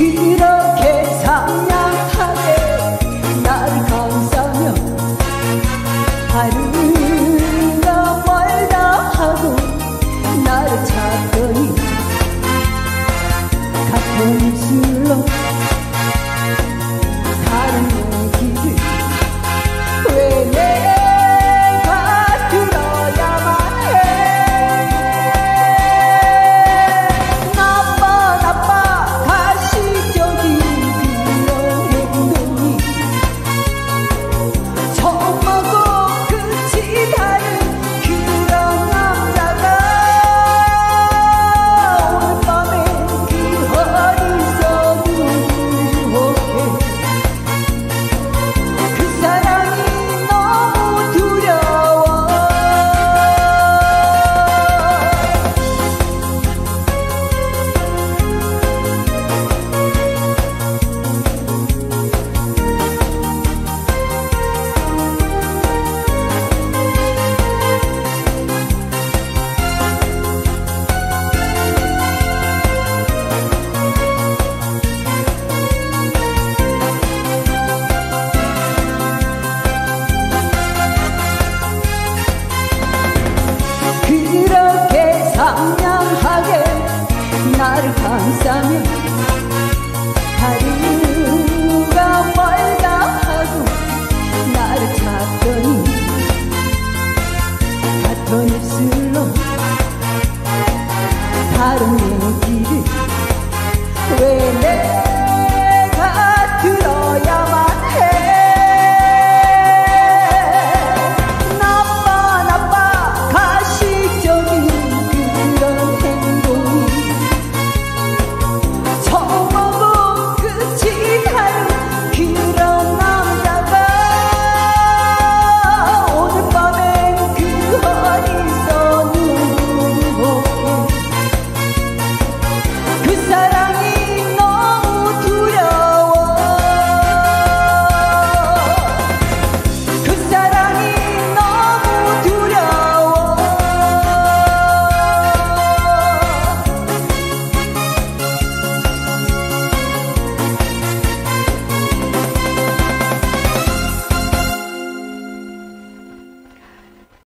그렇게 상냥하게 나를 감싸며 하루나 멀다 하고 나를 찾더니 같은 술로 나를 감싸며 하루가 멀다 하고 나를 찾더니 같은 입술로 다른 일